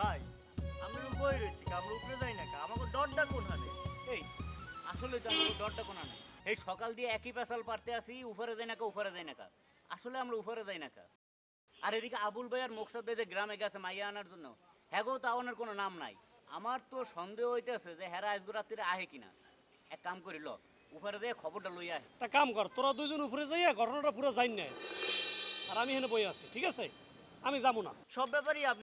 ভাই আমরা বই রয়েছি আমরা উপরে যাই না আমাকে ডরটা কোন হানে? এই আসলে তো আমাকে ডরটা কোনো নাই এই সকাল দিয়ে একই পেশাল পারতে আসি উপরে যাই না উপরে যাই না আসলে আমরা উপরে যাই না আর এদিকে আবুল ভাই আর মোকসাদ ভাই গ্রামে গেছে মাইয়া আনার জন্য হ্যাগো তাওনের কোনো নাম নাই। আমার তো সন্দেহ হইতেছে যে হেরা আজগো রাত্রিরে আহে কিনা। এক কাম করিল উপরে দিয়ে খবরটা লইয়া আহে একটা কাম কর তোরা দুজন উপরে যাইয়া ঘটনাটা পুরো যাই না। আর আমি এখানে বই আছি ঠিক আছে? আমি যাব না। সব ব্যাপারই আপনি